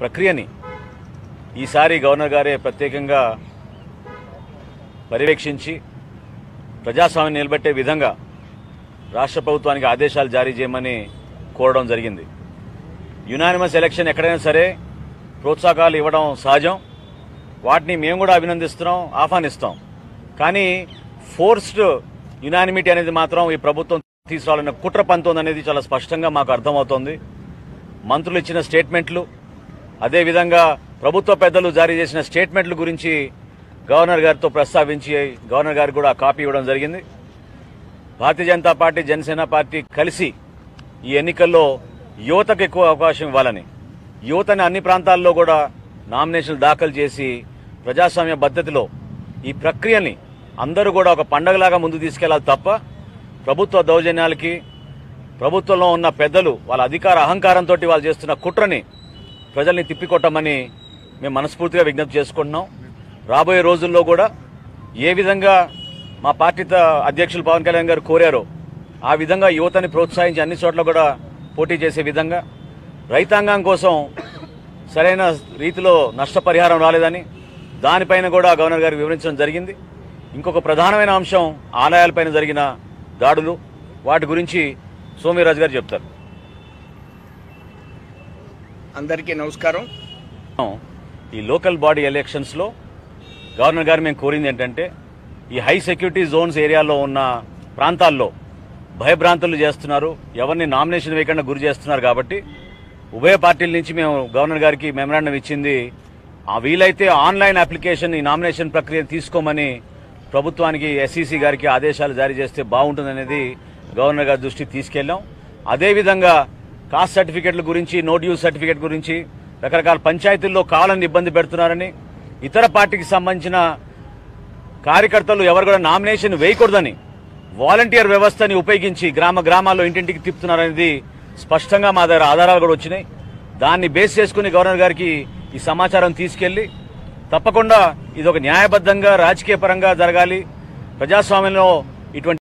ప్రక్రియని ఈసారి గవర్నర్ గారే ప్రత్యేకంగా పర్యవేక్షించి ప్రజాస్వామ్యం నిలబెట్టే విధంగా రాష్ట్ర ప్రభుత్వానికి ఆదేశాలు జారీ చేయమని కోరడం జరిగింది. యునానిమస్ ఎలక్షన్ ఎక్కడైనా సరే ప్రోత్సాహకాలు ఇవ్వడం సహజం. వాటిని మేము కూడా అభినందిస్తున్నాం ఆహ్వానిస్తాం. కానీ ఫోర్స్డ్ యునానిమిటీ అనేది మాత్రం ఈ ప్రభుత్వం తీసుకురావాలన్న కుట్ర పంతోంది అనేది చాలా స్పష్టంగా మాకు అర్థమవుతోంది. మంత్రులు ఇచ్చిన స్టేట్మెంట్లు అదేవిధంగా ప్రభుత్వ పెద్దలు జారీ చేసిన స్టేట్మెంట్ల గురించి గవర్నర్ గారితో ప్రస్తావించి గవర్నర్ గారికి కూడా కాపీ ఇవ్వడం జరిగింది. భారతీయ జనతా పార్టీ జనసేన పార్టీ కలిసి ఈ ఎన్నికల్లో యువతకు ఎక్కువ అవకాశం ఇవ్వాలని యువతని అన్ని ప్రాంతాల్లో కూడా నామినేషన్లు దాఖలు చేసి ప్రజాస్వామ్య పద్ధతిలో ఈ ప్రక్రియని అందరూ కూడా ఒక పండగలాగా ముందు తీసుకెళ్ళాలి తప్ప ప్రభుత్వ దౌర్జన్యాలకి ప్రభుత్వంలో ఉన్న పెద్దలు వాళ్ళ అధికార అహంకారంతో వాళ్ళు చేస్తున్న కుట్రని ప్రజల్ని తిప్పికొట్టమని మేము మనస్ఫూర్తిగా విజ్ఞప్తి చేసుకుంటున్నాం. రాబోయే రోజుల్లో కూడా ఏ విధంగా మా పార్టీ అధ్యక్షులు పవన్ కళ్యాణ్ గారు కోరారో ఆ విధంగా యువతని ప్రోత్సహించి అన్ని చోట్ల కూడా పోటీ చేసే విధంగా రైతాంగం కోసం సరైన రీతిలో నష్టపరిహారం రాలేదని దానిపైన కూడా గవర్నర్ గారు వివరించడం జరిగింది. ఇంకొక ప్రధానమైన అంశం ఆలయాలపైన జరిగిన దాడులు వాటి గురించి సోమిరాజు గారు చెప్తారు. అందరికీ నమస్కారం. ఈ లోకల్ బాడీ ఎలక్షన్స్లో గవర్నర్ గారు మేము కోరింది ఏంటంటే ఈ హై సెక్యూరిటీ జోన్స్ ఏరియాలో ఉన్న ప్రాంతాల్లో భయభ్రాంతులు చేస్తున్నారు. ఎవరిని నామినేషన్ వేయకుండా గురి చేస్తున్నారు కాబట్టి ఉభయ పార్టీల నుంచి మేము గవర్నర్ గారికి మెమరాండం ఇచ్చింది. ఆ వీలైతే ఆన్లైన్ అప్లికేషన్ ఈ నామినేషన్ ప్రక్రియ తీసుకోమని ప్రభుత్వానికి ఎస్ఈసి గారికి ఆదేశాలు జారీ చేస్తే బాగుంటుందనేది గవర్నర్ గారి దృష్టికి తీసుకెళ్ళాం అదేవిధంగా కాస్ట్ సర్టిఫికెట్ల గురించి నో డ్యూస్ సర్టిఫికెట్ గురించి రకరకాల పంచాయతీల్లో కావాలని ఇబ్బంది పెడుతున్నారని ఇతర పార్టీకి సంబంధించిన కార్యకర్తలు ఎవరు కూడా నామినేషన్ వేయకూడదని వాలంటీర్ వ్యవస్థని ఉపయోగించి గ్రామ గ్రామాల్లో ఇంటింటికి తిప్పుతున్నారనేది స్పష్టంగా మా దగ్గర ఆధారాలు కూడా వచ్చినాయి. దాన్ని బేస్ చేసుకుని గవర్నర్ గారికి ఈ సమాచారం తీసుకెళ్ళి తప్పకుండా ఇది ఒక న్యాయబద్ధంగా రాజకీయ పరంగా జరగాలి. ప్రజాస్వామ్యంలో ఇటువంటి